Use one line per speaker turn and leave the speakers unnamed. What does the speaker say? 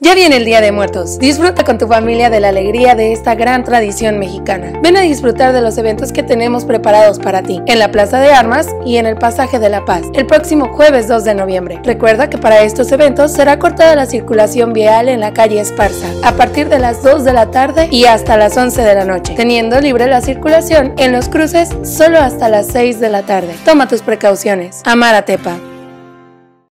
Ya viene el Día de Muertos. Disfruta con tu familia de la alegría de esta gran tradición mexicana. Ven a disfrutar de los eventos que tenemos preparados para ti en la Plaza de Armas y en el Pasaje de la Paz el próximo jueves 2 de noviembre. Recuerda que para estos eventos será cortada la circulación vial en la calle Esparza a partir de las 2 de la tarde y hasta las 11 de la noche, teniendo libre la circulación en los cruces solo hasta las 6 de la tarde. Toma tus precauciones. Amara Tepa.